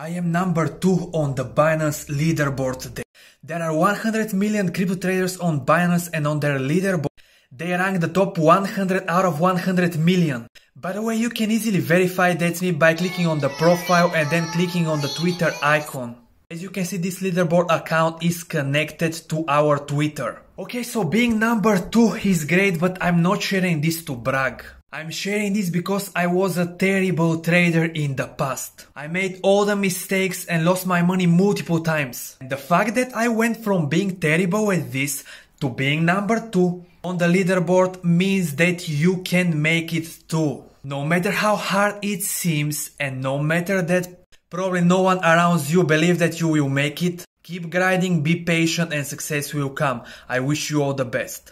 I am number 2 on the Binance leaderboard today. There are 100 million crypto traders on Binance and on their leaderboard they rank the top 100 out of 100 million. By the way, you can easily verify that's me by clicking on the profile and then clicking on the Twitter icon. As you can see, this leaderboard account is connected to our Twitter. Okay, so being number 2 is great, but I'm not sharing this to brag. I'm sharing this because I was a terrible trader in the past. I made all the mistakes and lost my money multiple times. And the fact that I went from being terrible at this to being number 2 on the leaderboard means that you can make it too. No matter how hard it seems and no matter that probably no one around you believe that you will make it, keep grinding, be patient and success will come. I wish you all the best.